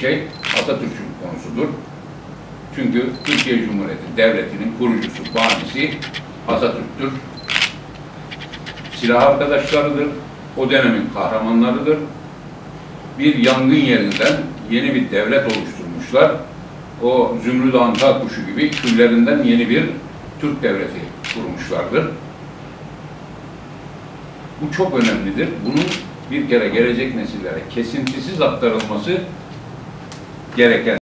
şey Atatürk'ün konusudur. Çünkü Türkiye Cumhuriyeti Devleti'nin kurucusu, banisi Atatürk'tür. Silah arkadaşlarıdır, o dönemin kahramanlarıdır. Bir yangın yerinden yeni bir devlet oluşturmuşlar. O Zümrüt Antal kuşu gibi küllerinden yeni bir Türk devleti kurmuşlardır. Bu çok önemlidir. Bunun bir kere gelecek nesillere kesintisiz aktarılması quiere que